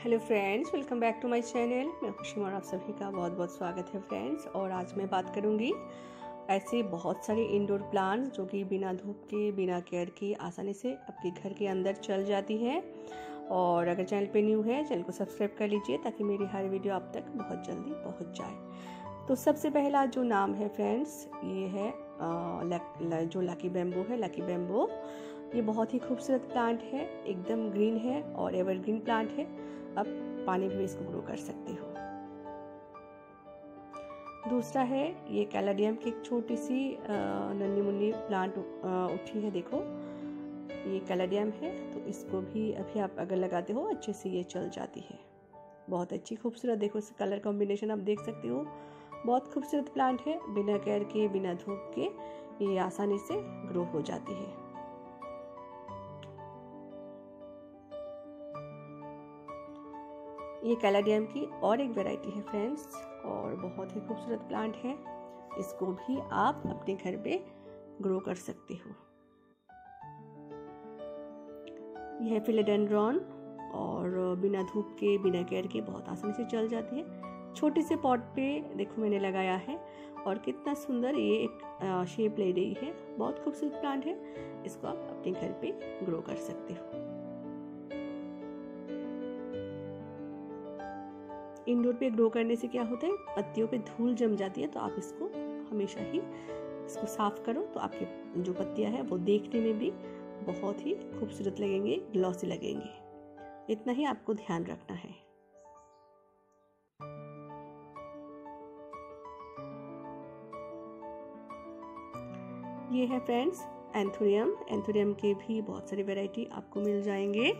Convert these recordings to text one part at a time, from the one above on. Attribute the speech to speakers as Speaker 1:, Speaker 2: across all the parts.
Speaker 1: Hello friends welcome back to my channel मैं खुशी और आप सभी का बहुत बहुत स्वागत है फ्रेंड्स और आज मैं बात करूँगी ऐसे बहुत सारे इंडोर प्लांट जो कि बिना धूप के, बिना केयर के आसानी से आपके घर के अंदर चल जाती है। और अगर चैनल पे न्यू है, चैनल को सब्सक्राइब कर लीजिए ताकि मेरी हर वीडियो आप तक बहुत जल्दी पहुँच जाए। तो सबसे पहला जो नाम है फ्रेंड्स ये है जो लकी बैम्बो है लकी बैम्बो ये बहुत ही खूबसूरत प्लांट है, एकदम ग्रीन है और एवरग्रीन प्लांट है। अब पानी भी इसको ग्रो कर सकते हो। दूसरा है, ये कैलाडियम की एक छोटी सी नन्नी मुन्नी प्लांट उठी है, देखो। ये कैलाडियम है तो इसको भी अभी आप अगर लगाते हो, अच्छे से ये चल जाती है। बहुत अच्छी खूबसूरत, देखो, इस कलर कॉम्बिनेशन आप देख सकते हो। बहुत खूबसूरत प्लांट है, बिना केयर के, बिना धूप के, ये आसानी से ग्रो हो जाती है। ये कैलाडियम की और एक वैरायटी है फ्रेंड्स और बहुत ही खूबसूरत प्लांट है। इसको भी आप अपने घर पे ग्रो कर सकते हो। यह है फिलेडेंड्रॉन और बिना धूप के, बिना केयर के बहुत आसानी से चल जाती है। छोटे से पॉट पे देखो मैंने लगाया है, और कितना सुंदर ये एक शेप ले रही है। बहुत खूबसूरत प्लांट है। इसको आप अपने घर पे ग्रो कर सकते हो। इंडोर पे ग्रो करने से क्या होता है? पत्तियों पे धूल जम जाती है तो आप इसको हमेशा ही इसको साफ़ करो। तो आपकी जो पत्तियाँ हैं, वो देखने में भी बहुत ही खूबसूरत लगेंगे ग्लॉसी लगेंगे। इतना ही आपको ध्यान रखना है। ये है फ्रेंड्स एंथोरियम एंथोरियम के भी बहुत सारी वैरायटी आपको मिल जाएँगे।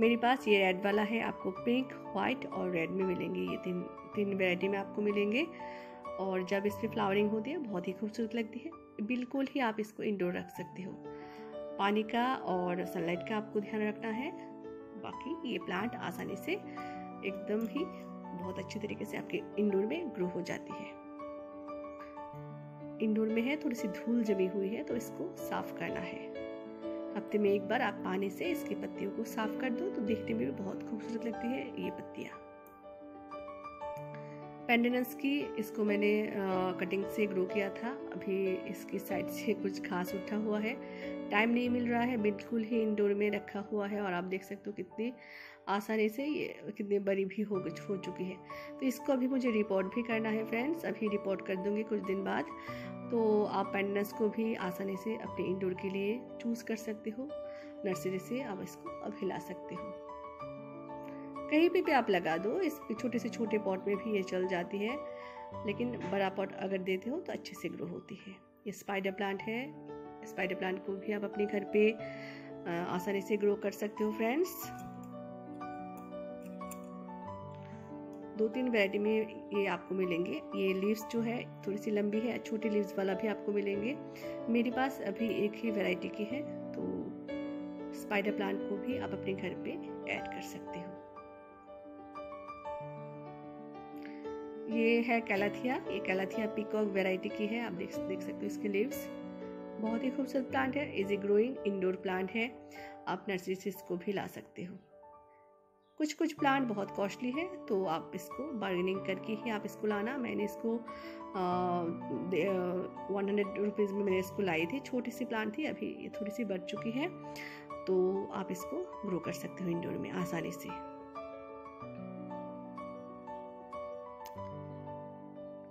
Speaker 1: मेरे पास ये रेड वाला है, आपको पिंक वाइट और रेड में मिलेंगे। ये तीन तीन वेराइटी में आपको मिलेंगे। और जब इस पर फ्लावरिंग होती है, बहुत ही खूबसूरत लगती है। बिल्कुल ही आप इसको इंडोर रख सकते हो। पानी का और सनलाइट का आपको ध्यान रखना है। बाकी ये प्लांट आसानी से एकदम ही बहुत अच्छे तरीके से आपके इंडोर में ग्रो हो जाती है। इंडोर में है, थोड़ी सी धूल जमी हुई है तो इसको साफ़ करना है। हफ़्ते में एक बार आप पानी से इसकी पत्तियों को साफ़ कर दो तो देखने में भी बहुत खूबसूरत लगती है ये पत्तियाँ। पेंडेनस की इसको मैंने कटिंग से ग्रो किया था। अभी इसकी साइड से कुछ घास उठा हुआ है। टाइम नहीं मिल रहा है, बिल्कुल ही इंडोर में रखा हुआ है, और आप देख सकते हो कितनी आसानी से ये कितनी बड़ी भी हो हो चुकी है। तो इसको अभी मुझे रिपोर्ट भी करना है फ्रेंड्स अभी रिपोर्ट कर दूँगी कुछ दिन बाद। तो आप पेंडनस को भी आसानी से अपने इंडोर के लिए चूज़ कर सकते हो। नर्सरी से आप इसको अब हिला सकते हो। कहीं पे भी आप लगा दो, इस छोटे से छोटे पॉट में भी ये चल जाती है। लेकिन बड़ा पॉट अगर देते हो तो अच्छे से ग्रो होती है। ये स्पाइडर प्लांट है। स्पाइडर प्लांट को भी आप अपने घर पे आसानी से ग्रो कर सकते हो फ्रेंड्स दो तीन वैरायटी में ये आपको मिलेंगे। ये लीव्स जो है थोड़ी सी लंबी है, छोटी लीव्स वाला भी आपको मिलेंगे। मेरे पास अभी एक ही वैरायटी की है तो स्पाइडर प्लांट को भी आप अपने घर पे ऐड कर सकते हो। ये है कैलाथिया। ये कैलाथिया पीकॉक वैरायटी की है, आप देख देख सकते हो इसके लीव्स बहुत ही खूबसूरत प्लांट है इजी ग्रोइंग इंडोर प्लांट है। आप नर्सरी से इसको भी ला सकते हो। कुछ कुछ प्लांट बहुत कॉस्टली है तो आप इसको बार्गेनिंग करके ही आप इसको लाना। मैंने इसको वन हंड्रेड रुपीज़ में मैंने इसको लाई थी छोटी सी प्लांट थी अभी ये थोड़ी सी बढ़ चुकी है तो आप इसको ग्रो कर सकते हो इंडोर में आसानी से।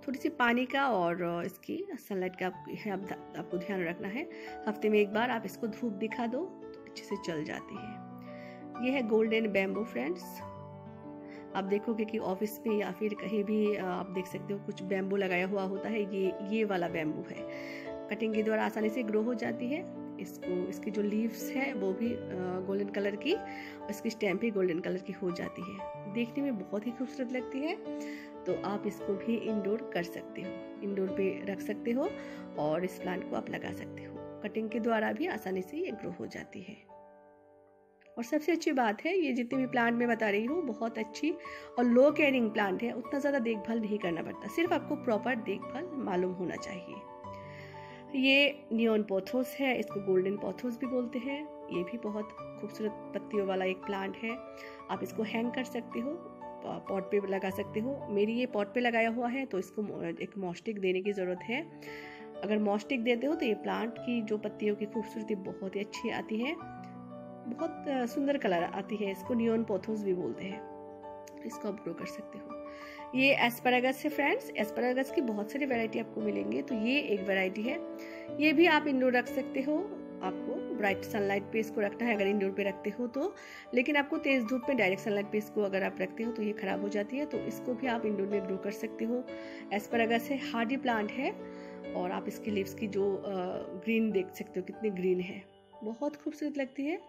Speaker 1: थोड़ी सी पानी का और इसकी सनलाइट का आप, आपको ध्यान रखना है। हफ़्ते में एक बार आप इसको धूप दिखा दो तो अच्छे से चल जाती है। ये है गोल्डन बैम्बू फ्रेंड्स आप देखोगे कि ऑफ़िस में या फिर कहीं भी आप देख सकते हो कुछ बैम्बू लगाया हुआ होता है, ये ये वाला बैम्बू है। कटिंग के द्वारा आसानी से ग्रो हो जाती है। इसको, इसकी जो लीव्स है, वो भी गोल्डन कलर की, इसकी स्टैम्प भी गोल्डन कलर की हो जाती है। देखने में बहुत ही खूबसूरत लगती है। तो आप इसको भी इंडोर कर सकते हो। इंडोर पे रख सकते हो और इस प्लांट को आप लगा सकते हो। कटिंग के द्वारा भी आसानी से ये ग्रो हो जाती है। और सबसे अच्छी बात है, ये जितने भी प्लांट मैं बता रही हूँ, बहुत अच्छी और लो केयरिंग प्लांट है, उतना ज़्यादा देखभाल नहीं करना पड़ता। सिर्फ़ आपको प्रॉपर देखभाल मालूम होना चाहिए। ये नियोन पोथोस है, इसको गोल्डन पोथोस भी बोलते हैं। ये भी बहुत खूबसूरत पत्तियों वाला एक प्लांट है। आप इसको हैंग कर सकते हो पॉट पे लगा सकते हो। मेरी ये पॉट पे लगाया हुआ है तो इसको एक मॉस्टिक देने की ज़रूरत है। अगर मॉस्टिक देते हो तो ये प्लांट की जो पत्तियों की खूबसूरती बहुत ही अच्छी आती है। बहुत सुंदर कलर आती है, इसको नियोन पोथोस भी बोलते हैं। इसको आप ग्रो कर सकते हो। ये एस्परागस है फ्रेंड्स एस्परागस की बहुत सारी वैरायटी आपको मिलेंगे तो ये एक वैरायटी है। ये भी आप इंडोर रख सकते हो, आपको ब्राइट सनलाइट पे इसको रखना है, अगर इंडोर पे रखते हो तो। लेकिन आपको तेज़ धूप में डायरेक्ट सनलाइट पे इसको अगर आप रखते हो तो ये ख़राब हो जाती है तो इसको भी आप इंडोर में ग्रो कर सकते हो। एस्परागस है हार्डी प्लांट है, और आप इसके लिव्स की जो ग्रीन देख सकते हो, कितनी ग्रीन है। बहुत खूबसूरत लगती है।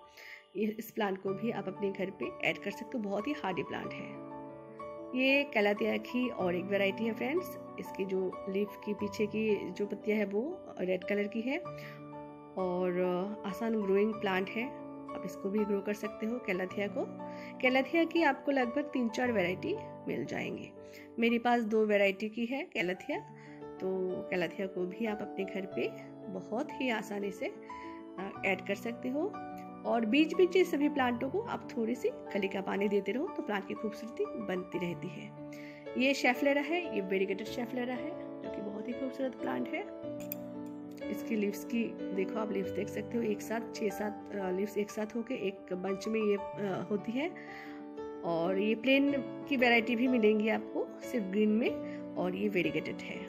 Speaker 1: इस प्लांट को भी आप अपने घर पे ऐड कर सकते हो। बहुत ही हार्डी प्लांट है। ये कैलातिया की और एक वैरायटी है फ्रेंड्स इसकी जो लीफ की पीछे की जो पत्तियाँ है वो रेड कलर की है। और आसान ग्रोइंग प्लांट है। आप इसको भी ग्रो कर सकते हो कैलाथिया को। कैलाथिया की आपको लगभग तीन चार वैरायटी मिल जाएँगे। मेरे पास दो वैरायटी की है कैलाथिया तो कैलाथिया को भी आप अपने घर पे बहुत ही आसानी से ऐड कर सकते हो। और बीच बीच ये सभी प्लांटों को आप थोड़ी सी खली का पानी देते रहो तो प्लांट की खूबसूरती बनती रहती है। ये शेफलेरा है, ये वेरीगेटेड शेफलेरा है, जो कि बहुत ही खूबसूरत प्लांट है। इसकी लीव्स की देखो, आप लीव्स देख सकते हो, एक साथ छः सात लीव्स एक साथ होके एक बंच में ये होती है। और ये प्लेन की वैरायटी भी मिलेंगी आपको, सिर्फ़ ग्रीन में, और ये वेरीगेटेड है।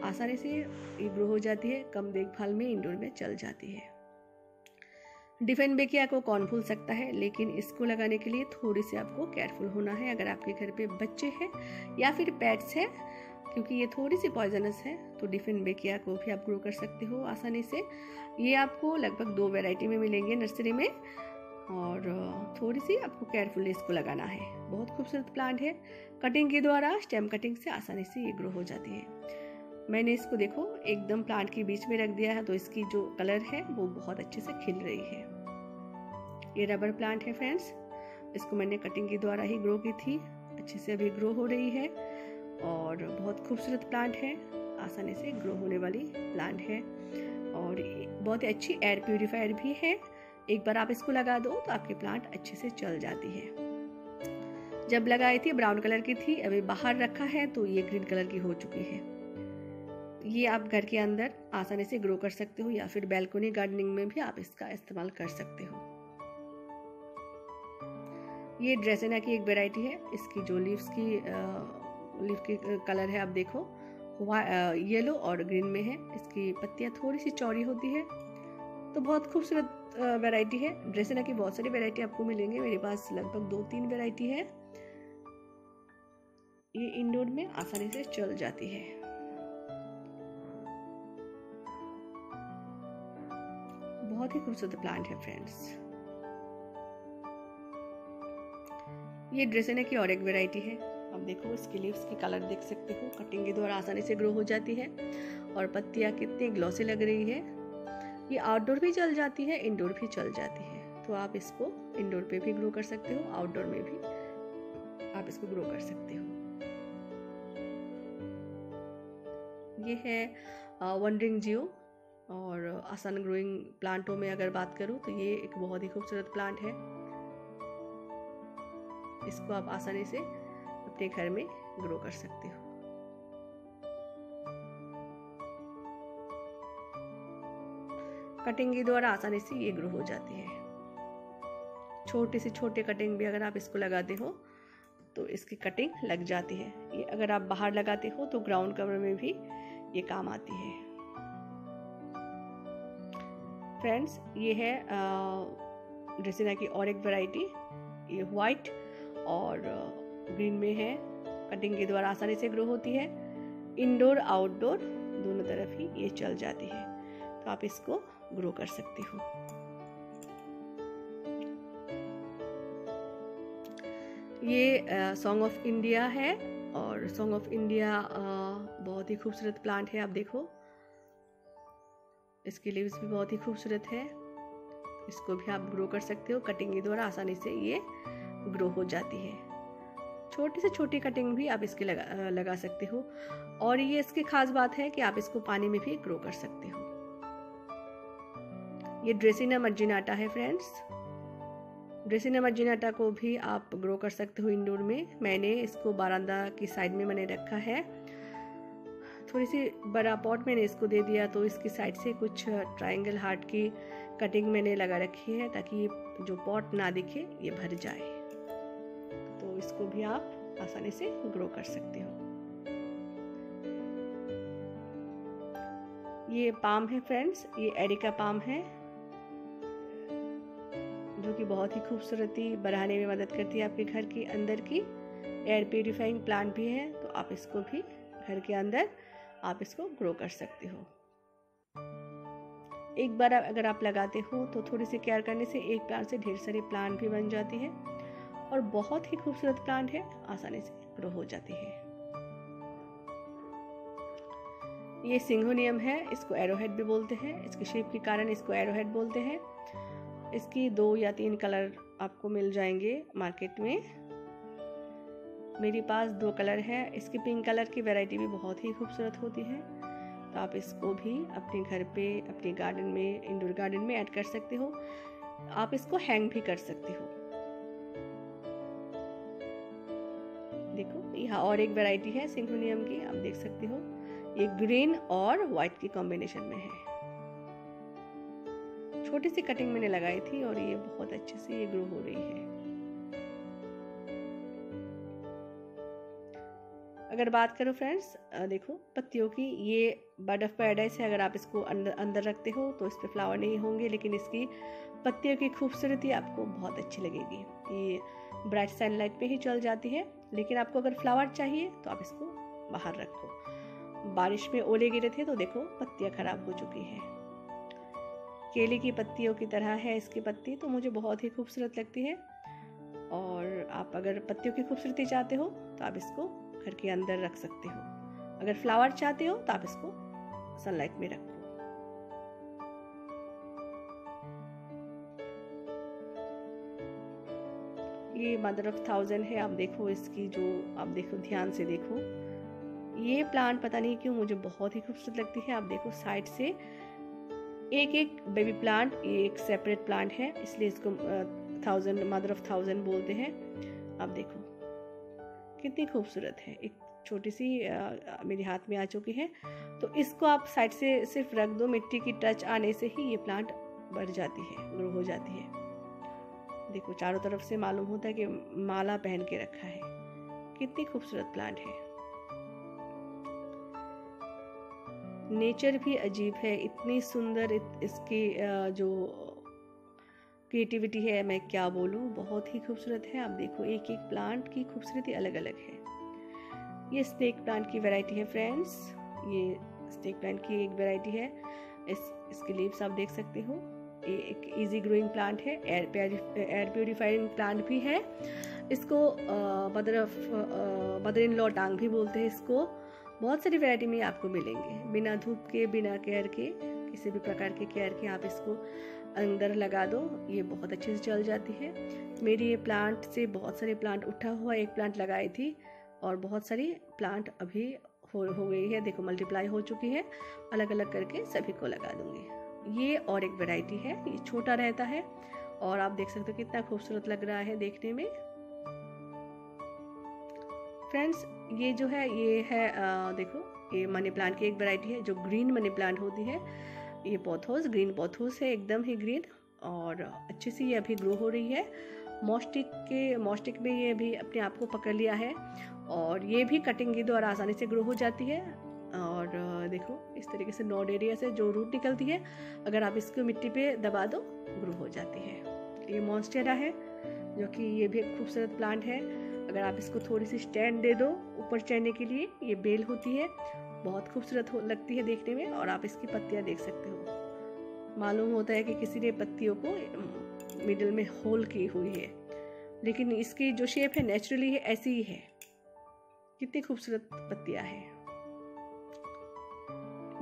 Speaker 1: आसानी से ये ग्रो हो जाती है, कम देखभाल में इंडोर में चल जाती है। डिफेंड बेकिया को कौन भूल सकता है, लेकिन इसको लगाने के लिए थोड़ी सी आपको केयरफुल होना है। अगर आपके घर पे बच्चे हैं या फिर पेट्स हैं, क्योंकि ये थोड़ी सी पॉइजनस है तो डिफेंड बेकिया को भी आप ग्रो कर सकते हो आसानी से। ये आपको लगभग दो वेराइटी में मिलेंगे नर्सरी में, और थोड़ी सी आपको केयरफुली इसको लगाना है। बहुत खूबसूरत प्लांट है। कटिंग के द्वारा स्टेम कटिंग से आसानी से ये ग्रो हो जाती है। मैंने इसको देखो, एकदम प्लांट के बीच में रख दिया है तो इसकी जो कलर है, वो बहुत अच्छे से खिल रही है। ये रबर प्लांट है फ्रेंड्स इसको मैंने कटिंग के द्वारा ही ग्रो की थी। अच्छे से अभी ग्रो हो रही है और बहुत खूबसूरत प्लांट है। आसानी से ग्रो होने वाली प्लांट है। और बहुत ही अच्छी एयर प्योरीफायर भी है। एक बार आप इसको लगा दो तो आपकी प्लांट अच्छे से चल जाती है। जब लगाई थी ब्राउन कलर की थी, अभी बाहर रखा है तो ये ग्रीन कलर की हो चुकी है। ये आप घर के अंदर आसानी से ग्रो कर सकते हो या फिर बैल्कोनी गार्डनिंग में भी आप इसका इस्तेमाल कर सकते हो। ये ड्रेसेना की एक वेराइटी है। इसकी जो लीव्स की लीफ की कलर है, आप देखो। येलो और ग्रीन में है। इसकी पत्तियाँ थोड़ी सी चौड़ी होती है। तो बहुत खूबसूरत वैरायटी है। ड्रेसेना की बहुत सारी वैरायटी आपको मिलेंगे। मेरे पास लगभग दो तीन वैरायटी है। ये इंडोर में आसानी से चल जाती है। बहुत ही खूबसूरत प्लांट है फ्रेंड्स ये ड्रेसेना की और एक वैरायटी है। आप देखो, इसकी लीव्स की कलर देख सकते हो। कटिंग के द्वारा आसानी से ग्रो हो जाती है। और पत्तियाँ कितनी ग्लॉसी लग रही है। ये आउटडोर भी चल जाती है इंडोर भी चल जाती है। तो आप इसको इंडोर पे भी ग्रो कर सकते हो आउटडोर में भी आप इसको ग्रो कर सकते हो। ये है वनरिंग जियो और आसान ग्रोइंग प्लांटों में अगर बात करूँ तो ये एक बहुत ही खूबसूरत प्लांट है। इसको आप आसानी से अपने घर में ग्रो कर सकते हो। कटिंग के द्वारा आसानी से ये ग्रो हो जाती है। छोटे से छोटे कटिंग भी अगर आप इसको लगाते हो तो इसकी कटिंग लग जाती है। ये अगर आप बाहर लगाते हो तो ग्राउंड कवर में भी ये काम आती है। फ्रेंड्स, ये है ड्रेसिना की और एक वैरायटी। ये वाइट और ग्रीन में है। कटिंग के द्वारा आसानी से ग्रो होती है। इंडोर आउटडोर दोनों तरफ़ ही ये चल जाती है। तो आप इसको ग्रो कर सकते हो। ये सॉन्ग ऑफ़ इंडिया है और सॉन्ग ऑफ़ इंडिया बहुत ही खूबसूरत प्लांट है, आप देखो। इसकी लीव्स भी बहुत ही खूबसूरत है। इसको भी आप ग्रो कर सकते हो। कटिंग के द्वारा आसानी से ये ग्रो हो जाती है। छोटी से छोटी कटिंग भी आप इसकी लगा लगा सकते हो। और ये इसकी खास बात है कि आप इसको पानी में भी ग्रो कर सकते हो। ये ड्रेसिना मर्जिनाटा है फ्रेंड्स ड्रेसिना मर्जिनाटा को भी आप ग्रो कर सकते हो इंडोर में। मैंने इसको बारांदा की साइड में मैंने रखा है। थोड़ी सी बड़ा पॉट मैंने इसको दे दिया तो इसकी साइड से कुछ ट्रायंगल हार्ट की कटिंग मैंने लगा रखी है ताकि ये जो पॉट ना दिखे, ये भर जाए। तो इसको भी आप आसानी से ग्रो कर सकते हो। ये पाम है फ्रेंड्स, ये एरिका पाम है, जो कि बहुत ही खूबसूरती बढ़ाने में मदद करती है आपके घर के अंदर की। एयर प्यूरिफाइंग प्लांट भी है तो आप इसको भी घर के अंदर आप इसको ग्रो कर सकते हो। एक बार अगर आप लगाते हो तो थोड़ी सी केयर करने से एक प्लांट से ढेर सारी प्लांट भी बन जाती है और बहुत ही खूबसूरत प्लांट है, आसानी से ग्रो हो जाती है। ये सिंघोनियम है, इसको एरोहेड भी बोलते हैं। इसकी शेप के कारण इसको एरोहेड बोलते हैं। इसकी दो या तीन कलर आपको मिल जाएँगे मार्केट में। मेरे पास दो कलर है। इसकी पिंक कलर की वैरायटी भी बहुत ही खूबसूरत होती है। तो आप इसको भी अपने घर पे, अपने गार्डन में इंडोर गार्डन में ऐड कर सकते हो। आप इसको हैंग भी कर सकते हो। देखो, यहाँ और एक वैरायटी है सिंगोनियम की, आप देख सकते हो। ये ग्रीन और वाइट की कॉम्बिनेशन में है। छोटी सी कटिंग मैंने लगाई थी और ये बहुत अच्छे से ये ग्रो हो रही है। अगर बात करो फ्रेंड्स देखो, पत्तियों की ये बर्ड ऑफ़ पैराडाइज है। अगर आप इसको अंदर अंदर रखते हो तो इस पर फ्लावर नहीं होंगे, लेकिन इसकी पत्तियों की खूबसूरती आपको बहुत अच्छी लगेगी। ये ब्राइट सनलाइट पे ही चल जाती है, लेकिन आपको अगर फ्लावर चाहिए तो आप इसको बाहर रखो। बारिश में ओले गिरे थे तो देखो, पत्तियाँ खराब हो चुकी हैं। केले की पत्तियों की तरह है इसकी पत्ती तो मुझे बहुत ही खूबसूरत लगती है। और आप अगर पत्तियों की खूबसूरती चाहते हो तो आप इसको घर के अंदर रख सकते हो। अगर फ्लावर चाहते हो तो आप इसको सनलाइट में रखो ये मदर ऑफ़ थाउज़ेंड है, आप देखो इसकी जो, आप देखो, ध्यान से देखो। ये प्लांट पता नहीं क्यों मुझे बहुत ही खूबसूरत लगती है। आप देखो साइड से एक एक बेबी प्लांट ये एक सेपरेट प्लांट है, इसलिए इसको थाउज़ेंड मदर ऑफ़ थाउज़ेंड बोलते हैं। आप देखो। कितनी खूबसूरत है। एक छोटी सी मेरे हाथ में आ चुकी है। तो इसको आप साइड से सिर्फ़ रख दो मिट्टी की टच आने से ही ये प्लांट बढ़ जाती है ग्रो हो जाती है। देखो चारों तरफ़ से मालूम होता है कि माला पहन के रखा है। कितनी खूबसूरत प्लांट है। नेचर भी अजीब है इतनी सुंदर इत, इसकी जो क्रिएटिविटी है, मैं क्या बोलूँ? बहुत ही खूबसूरत है। आप देखो एक एक प्लांट की खूबसूरती अलग अलग है। ये स्नेक प्लांट की वैरायटी है फ्रेंड्स ये स्नेक प्लांट की एक वैरायटी है। इस, इसके लीव्स आप देख सकते हो। ये एक इजी ग्रोइंग प्लांट है। एयर एयर प्योरीफाइंग प्लांट भी है। इसको मदर मदर इन लॉ टांग भी बोलते हैं इसको। बहुत सारी वैरायटी में आपको मिलेंगे। बिना धूप के, बिना केयर के, किसी भी प्रकार के केयर के आप इसको अंदर लगा दो ये बहुत अच्छे से चल जाती है। मेरी ये प्लांट से बहुत सारे प्लांट उठा हुआ एक प्लांट लगाई थी और बहुत सारी प्लांट अभी हो हो गई है। देखो मल्टीप्लाई हो चुकी है। अलग अलग करके सभी को लगा दूँगी। ये और एक वैरायटी है ये छोटा रहता है और आप देख सकते हो कितना खूबसूरत लग रहा है देखने में। फ्रेंड्स ये जो है ये है आ, देखो ये मनी प्लांट की एक वैरायटी है जो ग्रीन मनी प्लांट होती है। ये पोथोस ग्रीन पोथोस है, एकदम ही ग्रीन और अच्छे से ये अभी ग्रो हो रही है। मॉस्टिक के मॉस्टिक में ये भी अपने आप को पकड़ लिया है और ये भी कटिंग के द्वारा आसानी से ग्रो हो जाती है। और देखो, इस तरीके से नोड एरिया से जो रूट निकलती है, अगर आप इसको मिट्टी पे दबा दो ग्रो हो जाती है। ये मॉन्स्टेरा है, जो कि ये भी एक खूबसूरत प्लांट है। अगर आप इसको थोड़ी सी स्टैंड दे दो, ऊपर चढ़ने के लिए, ये बेल होती है। बहुत खूबसूरत हो लगती है देखने में और आप इसकी पत्तियाँ देख सकते हो। मालूम होता है कि किसी ने पत्तियों को मिडल में होल की हुई है। लेकिन इसकी जो शेप है नेचुरली है, ऐसी ही है। कितनी खूबसूरत पत्तियाँ हैं।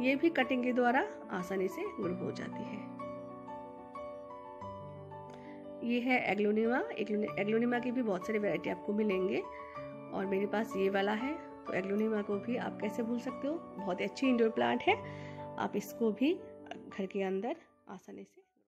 Speaker 1: ये भी कटिंग के द्वारा आसानी से ग्रो हो जाती है। ये है एग्लोनिमा। एग्लोनिमा की भी बहुत सारी वैरायटी आपको मिलेंगे। और मेरे पास ये वाला है। तो एग्लोनिमा को भी आप कैसे भूल सकते हो? बहुत ही अच्छी इंडोर प्लांट है। आप इसको भी घर के अंदर आसानी से